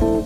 you.